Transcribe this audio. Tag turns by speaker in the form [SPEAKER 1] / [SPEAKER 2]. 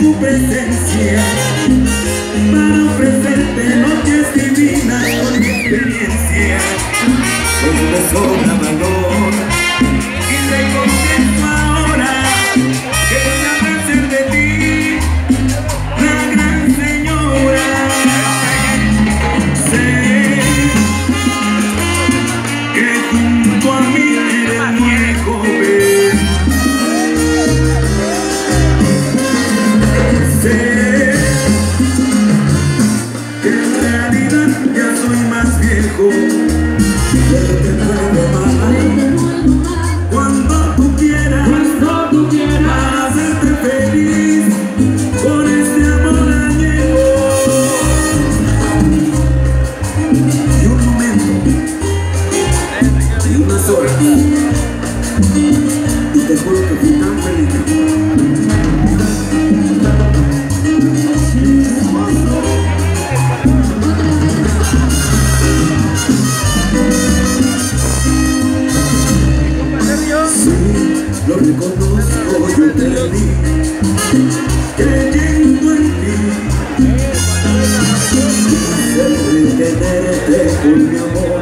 [SPEAKER 1] tu presencia para ofrecerte noches divinas con mi experiencia. Como me sobra valor y recontento Cuando tú quieras, cuando tú quieras, estaré feliz con este amor eterno. Y un momento, y una hora, y te juro que estaré feliz. te conozco yo perdí creyendo en ti sé retenerte con mi amor